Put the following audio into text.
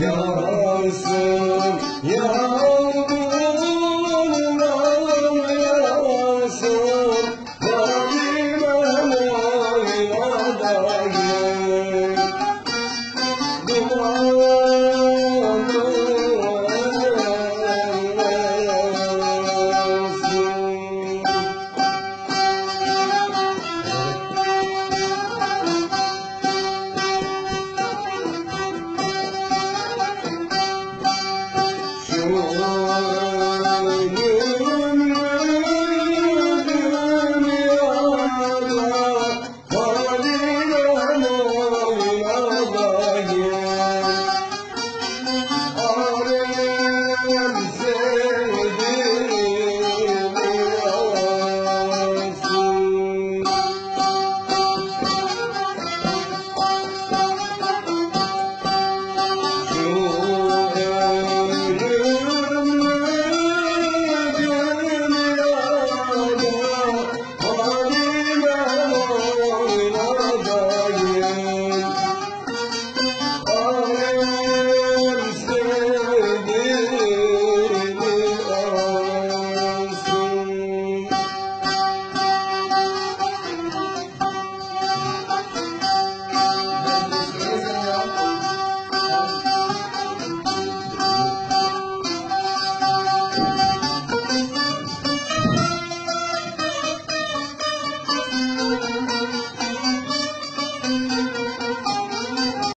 Yararsın, yararsın.